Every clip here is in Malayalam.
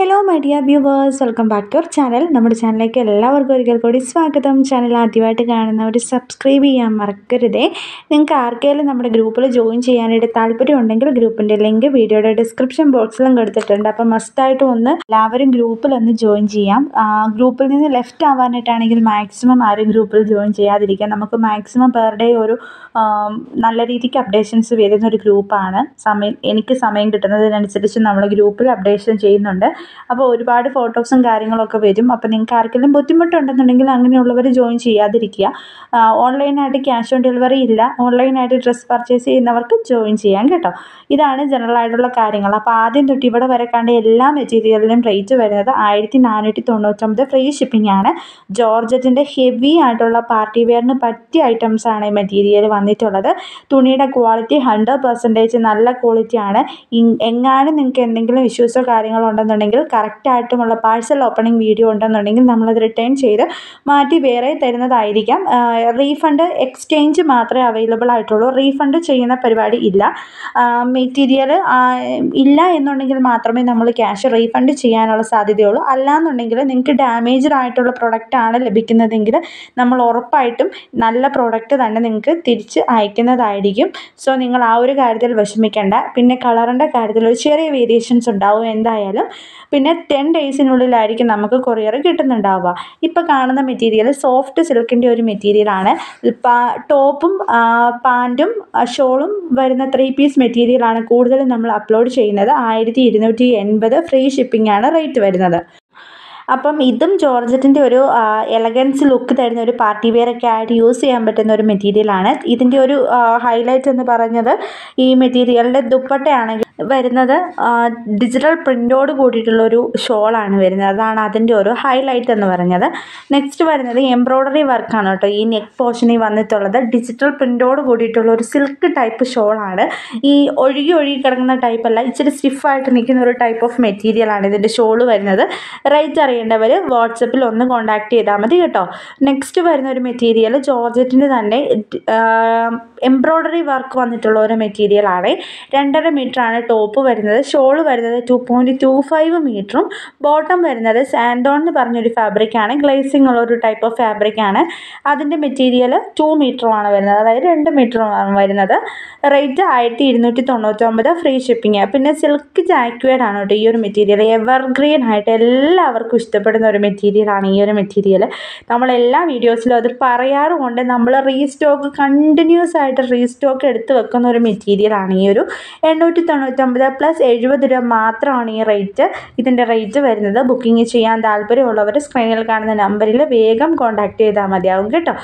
Hello my dear viewers welcome back to our channel നമ്മുടെ ചാനലിലേക്ക് എല്ലാവർക്കും ഒരിക്കൽ കൂടി സ്വാഗതം. ചാനൽ ആദ്യമായിട്ട് കാണുന്നവർ സബ്സ്ക്രൈബ് ചെയ്യാൻ മറക്കരുതേ. നിങ്ങൾക്ക് ആർക്കെങ്കിലും നമ്മുടെ ഗ്രൂപ്പിൽ ജോയിൻ ചെയ്യാനായിട്ട് താല്പര്യം ഉണ്ടെങ്കിൽ ഗ്രൂപ്പിന്റെ ലിങ്ക് വീഡിയോയുടെ ഡിസ്ക്രിപ്ഷൻ ബോക്സിലും കൊടുത്തിട്ടുണ്ട്. അപ്പോൾ മസ്റ്റായിട്ട് ഒന്ന് എല്ലാവരും ഗ്രൂപ്പിൽ ഒന്ന് ജോയിൻ ചെയ്യാം. ഗ്രൂപ്പിൽ നിന്ന് ലെഫ്റ്റ് ആവാനായിട്ടാണെങ്കിൽ മാക്സിമം ആരും ഗ്രൂപ്പിൽ ജോയിൻ ചെയ്യാതിരിക്കാം നമുക്ക് മാക്സിമം പെർ ഡേ ഒരു നല്ല രീതിക്ക് അപ്ഡേഷൻസ് വരുന്ന ഒരു ഗ്രൂപ്പാണ്. സമയം എനിക്ക് സമയം കിട്ടുന്നതിനനുസരിച്ച് നമ്മൾ ഗ്രൂപ്പിൽ അപ്ഡേഷൻ ചെയ്യുന്നുണ്ട്. അപ്പോൾ ഒരുപാട് ഫോട്ടോസും കാര്യങ്ങളൊക്കെ വരും. അപ്പോൾ നിങ്ങൾക്ക് ആർക്കെങ്കിലും ബുദ്ധിമുട്ടുണ്ടെന്നുണ്ടെങ്കിൽ അങ്ങനെയുള്ളവർ ജോയിൻ ചെയ്യാതിരിക്കുക. ഓൺലൈനായിട്ട് ക്യാഷ് ഓൺ ഡെലിവറി ഇല്ല. ഓൺലൈനായിട്ട് ഡ്രസ്സ് പർച്ചേസ് ചെയ്യുന്നവർക്ക് ജോയിൻ ചെയ്യാം കേട്ടോ. ഇതാണ് ജനറൽ ആയിട്ടുള്ള കാര്യങ്ങൾ. അപ്പോൾ ആദ്യം തൊട്ട് ഇവിടെ വരെ കണ്ട എല്ലാ മെറ്റീരിയലിനും റേറ്റ് വരുന്നത് ആയിരത്തി നാനൂറ്റി തൊണ്ണൂറ്റൊമ്പത് ഫ്രീ ഷിപ്പിംഗ് ആണ്. ജോർജറ്റിന്റെ ഹെവി ആയിട്ടുള്ള പാർട്ടി വെയറിന് പറ്റിയ ഐറ്റംസ് ആണ് ഈ മെറ്റീരിയൽ വന്നിട്ടുള്ളത്. തുണിയുടെ ക്വാളിറ്റി ഹൺഡ്രഡ് പെർസെന്റേജ് നല്ല ക്വാളിറ്റിയാണ് എങ്ങാനും നിങ്ങൾക്ക് എന്തെങ്കിലും ഇഷ്യൂസോ കാര്യങ്ങളോ ഉണ്ടെന്നുണ്ടെങ്കിൽ കറക്റ്റായിട്ടുമുള്ള പാഴ്സൽ ഓപ്പണിംഗ് വീഡിയോ ഉണ്ടെന്നുണ്ടെങ്കിൽ നമ്മളത് റിട്ടേൺ ചെയ്ത് മാറ്റി വേറെ തരുന്നതായിരിക്കാം. റീഫണ്ട് എക്സ്ചേഞ്ച് മാത്രമേ അവൈലബിൾ ആയിട്ടുള്ളൂ. റീഫണ്ട് ചെയ്യുന്ന പരിപാടി ഇല്ല. മെറ്റീരിയൽ ഇല്ല എന്നുണ്ടെങ്കിൽ മാത്രമേ നമ്മൾ ക്യാഷ് റീഫണ്ട് ചെയ്യാനുള്ള സാധ്യതയുള്ളൂ. അല്ലാന്നുണ്ടെങ്കിൽ നിങ്ങൾക്ക് ഡാമേജ്ഡ് ആയിട്ടുള്ള പ്രൊഡക്റ്റാണ് ലഭിക്കുന്നതെങ്കിൽ നമ്മൾ ഉറപ്പായിട്ടും നല്ല പ്രോഡക്റ്റ് തന്നെ നിങ്ങൾക്ക് തിരിച്ച് അയക്കുന്നതായിരിക്കും. സോ നിങ്ങൾ ആ ഒരു കാര്യത്തിൽ വിഷമിക്കേണ്ട. പിന്നെ കളറിന്റെ കാര്യത്തിൽ ഒരു ചെറിയ വേരിയേഷൻസ് ഉണ്ടാവും എന്തായാലും. പിന്നെ ടെൻ ഡേയ്സിനുള്ളിലായിരിക്കും നമുക്ക് കൊറിയർ കിട്ടുന്നുണ്ടാവുക. ഇപ്പോൾ കാണുന്ന മെറ്റീരിയൽ സോഫ്റ്റ് സിൽക്കിന്റെ ഒരു മെറ്റീരിയലാണ് ടോപ്പും പാന്റും ഷോളും വരുന്ന ത്രീ പീസ് മെറ്റീരിയലാണ് കൂടുതലും നമ്മൾ അപ്ലോഡ് ചെയ്യുന്നത്. ആയിരത്തി ഇരുന്നൂറ്റി എൺപത് ഫ്രീ ഷിപ്പിംഗ് ആണ് റേറ്റ് വരുന്നത്. അപ്പം ഇതും ജോർജറ്റിന്റെ ഒരു എലഗൻസ് ലുക്ക് തരുന്ന ഒരു പാർട്ടി വെയർ ഒക്കെ ആയിട്ട് യൂസ് ചെയ്യാൻ പറ്റുന്ന ഒരു മെറ്റീരിയലാണ് ഇതിന്റെ ഒരു ഹൈലൈറ്റ് എന്ന് പറഞ്ഞത് ഈ മെറ്റീരിയലിന്റെ ദുപ്പട്ടയാണെങ്കിൽ വരുന്നത് ഡിജിറ്റൽ പ്രിന്റോട് കൂടിയിട്ടുള്ള ഒരു ഷോളാണ് വരുന്നത്. അതാണ് അതിന്റെ ഒരു ഹൈലൈറ്റ് എന്ന് പറഞ്ഞത് നെക്സ്റ്റ് വരുന്നത് എംബ്രോയ്ഡറി വർക്കാണ് കേട്ടോ. ഈ നെക്ക് പോർഷനിൽ വന്നിട്ടുള്ളത്. ഡിജിറ്റൽ പ്രിന്റോട് കൂടിയിട്ടുള്ള ഒരു സിൽക്ക് ടൈപ്പ് ഷോളാണ് ഈ ഒഴുകി ഒഴുകി കിടക്കുന്ന ടൈപ്പ് അല്ല ഇച്ചിരി സ്റ്റിഫായിട്ട് നിൽക്കുന്ന ഒരു ടൈപ്പ് ഓഫ് മെറ്റീരിയലാണ് ഇതിന്റെ ഷോൾ വരുന്നത്. റേറ്റ് അറിയേണ്ടവർ വാട്സപ്പിൽ ഒന്ന് കോൺടാക്ട് ചെയ്താൽ മതി കേട്ടോ. നെക്സ്റ്റ് വരുന്ന ഒരു മെറ്റീരിയൽ ജോർജറ്റിന്റെ തന്നെ എംബ്രോയ്ഡറി വർക്ക് വന്നിട്ടുള്ള ഒരു മെറ്റീരിയലാണ് രണ്ടര ആണ് ടോപ്പ് വരുന്നത്. ഷോൾ വരുന്നത് ടു പോയിന്റ് ടു ഫൈവ് മീറ്ററും ബോട്ടം വരുന്നത് സാൻഡോൺ എന്ന് പറഞ്ഞൊരു ഫാബ്രിക്കാണ് ഗ്ലേസിംഗ് ഉള്ള ഒരു ടൈപ്പ് ഓഫ് ഫാബ്രിക്കാണ് അതിന്റെ മെറ്റീരിയൽ ടു മീറ്ററുമാണ് വരുന്നത്. അതായത് രണ്ട് മീറ്ററുമാണ് വരുന്നത് റേറ്റ് ആയിരത്തി ഇരുന്നൂറ്റി തൊണ്ണൂറ്റൊമ്പത് ഫ്രീ ഷിപ്പിംഗ് പിന്നെ സിൽക്ക് ജാക്വേഡ് ആണ് കേട്ടോ ഈ ഒരു മെറ്റീരിയൽ എവർഗ്രീൻ ആയിട്ട് എല്ലാവർക്കും ഇഷ്ടപ്പെടുന്ന ഒരു മെറ്റീരിയലാണ് ഈ ഒരു മെറ്റീരിയൽ നമ്മൾ എല്ലാ വീഡിയോസിലും അത് പറയാറുമുണ്ട്. നമ്മൾ റീസ്റ്റോക്ക് കണ്ടിന്യൂസ് ആയിട്ട് റീസ്റ്റോക്ക് എടുത്ത് വെക്കുന്ന ഒരു മെറ്റീരിയലാണ് ഈ ഒരു എണ്ണൂറ്റി തൊണ്ണൂറ്റൊമ്പത് പ്ലസ് എഴുപത് രൂപ മാത്രമാണ് ഈ റേറ്റ് ഇതിന്റെ റേറ്റ് വരുന്നത്. ബുക്കിംഗ് ചെയ്യാൻ താല്പര്യമുള്ളവർ സ്ക്രീനിൽ കാണുന്ന നമ്പറിൽ വേഗം കോൺടാക്ട് ചെയ്താൽ മതിയാവും കേട്ടോ.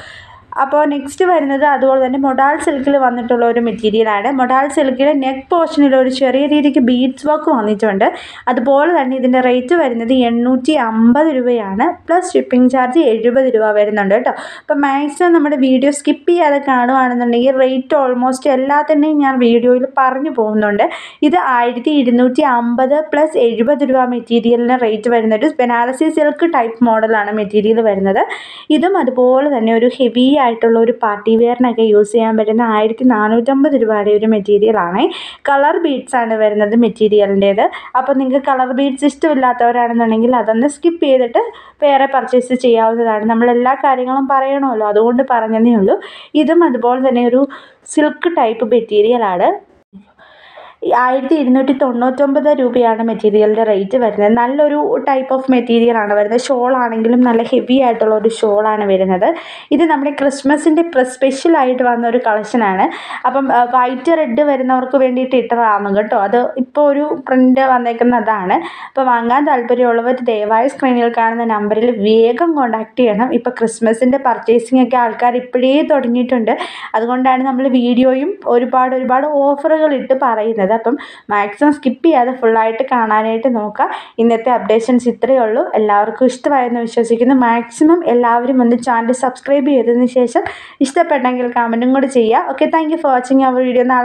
അപ്പോൾ നെക്സ്റ്റ് വരുന്നത് അതുപോലെ തന്നെ മൊഡാൾ സിൽക്കിൽ വന്നിട്ടുള്ള ഒരു മെറ്റീരിയലാണ് മൊഡാൾ സിൽക്കിൽ നെക്ക് പോർഷനിൽ ഒരു ചെറിയ രീതിക്ക് ബീഡ്സ് വർക്ക് വന്നിട്ടുണ്ട്. അതുപോലെ തന്നെ ഇതിന്റെ റേറ്റ് വരുന്നത് എണ്ണൂറ്റി അമ്പത് രൂപയാണ്. പ്ലസ് ഷിപ്പിംഗ് ചാർജ് എഴുപത് രൂപ വരുന്നുണ്ട് കേട്ടോ. അപ്പോൾ മാക്സിമം നമ്മുടെ വീഡിയോ സ്കിപ്പ് ചെയ്യാതെ കാണുകയാണെന്നുണ്ടെങ്കിൽ റേറ്റ് ഓൾമോസ്റ്റ് എല്ലാത്തിന്റെയും ഞാൻ വീഡിയോയിൽ പറഞ്ഞു പോകുന്നുണ്ട്. ഇത് ആയിരത്തി ഇരുന്നൂറ്റി അമ്പത് പ്ലസ് എഴുപത് രൂപ മെറ്റീരിയലിന് റേറ്റ് വരുന്നത് ബനാറസി സിൽക്ക് ടൈപ്പ് മോഡലാണ് മെറ്റീരിയൽ വരുന്നത്. ഇതും അതുപോലെ തന്നെ ഒരു ഹെവി ആയിട്ടുള്ള ഒരു പാർട്ടി വെയറിനൊക്കെ യൂസ് ചെയ്യാൻ പറ്റുന്ന ആയിരത്തി നാനൂറ്റമ്പത് രൂപയുടെ ഒരു മെറ്റീരിയലാണ് കളർ ബീഡ്സ് ആണ് വരുന്നത് മെറ്റീരിയലിന്റേത് അപ്പോൾ നിങ്ങൾക്ക് കളർ ബീഡ്സ് ഇഷ്ടമില്ലാത്തവരാണെന്നുണ്ടെങ്കിൽ അതൊന്ന് സ്കിപ്പ് ചെയ്തിട്ട് വേറെ പർച്ചേസ് ചെയ്യാവുന്നതാണ്. നമ്മൾ എല്ലാ കാര്യങ്ങളും പറയണമല്ലോ. അതുകൊണ്ട് പറഞ്ഞതേ ഉള്ളൂ. ഇതും അതുപോലെ തന്നെ ഒരു സിൽക്ക് ടൈപ്പ് മെറ്റീരിയലാണ് ആയിരത്തി ഇരുന്നൂറ്റി തൊണ്ണൂറ്റൊമ്പത് രൂപയാണ് മെറ്റീരിയലിന്റെ റേറ്റ് വരുന്നത്. നല്ലൊരു ടൈപ്പ് ഓഫ് മെറ്റീരിയൽ ആണ് വരുന്നത്. ഷോൾ ആണെങ്കിലും നല്ല ഹെവി ആയിട്ടുള്ള ഒരു ഷോൾ ആണ് വരുന്നത്. ഇത് നമ്മുടെ ക്രിസ്മസിന്റെ സ്പെഷ്യലായിട്ട് വന്ന ഒരു കളക്ഷനാണ് അപ്പം വൈറ്റ് റെഡ് വരുന്നവർക്ക് വേണ്ടിയിട്ട് ഇട്ടതാണ് കേട്ടോ. അത് ഇപ്പോൾ ഒരു പ്രിന്റ് വന്നേക്കുന്ന അതാണ് അപ്പോൾ വാങ്ങാൻ താല്പര്യമുള്ളവർ ദയവായി സ്ക്രീനിൽ കാണുന്ന നമ്പറിൽ വേഗം കോൺടാക്ട് ചെയ്യണം. ഇപ്പോൾ ക്രിസ്മസിന്റെ പർച്ചേസിംഗ് ഒക്കെ ആൾക്കാർ ഇപ്പോഴേ തുടങ്ങിയിട്ടുണ്ട്. അതുകൊണ്ടാണ് നമ്മൾ വീഡിയോയും ഒരുപാട് ഒരുപാട് ഓഫറുകൾ ഇട്ട് പറയുന്നത്. അപ്പം മാക്സിമം സ്കിപ്പ് ചെയ്യാതെ ഫുള്ളായിട്ട് കാണാനായിട്ട് നോക്കുക. ഇന്നത്തെ അപ്ഡേഷൻസ് ഇത്രയേ ഉള്ളൂ. എല്ലാവർക്കും ഇഷ്ടമായെന്ന് വിശ്വസിക്കുന്നു. മാക്സിമം എല്ലാവരും ഒന്ന് ചാനൽ സബ്സ്ക്രൈബ് ചെയ്തതിന് ശേഷം ഇഷ്ടപ്പെട്ടെങ്കിൽ കമന്റും കൂടി ചെയ്യുക. Okay thank for watching our video നാളെ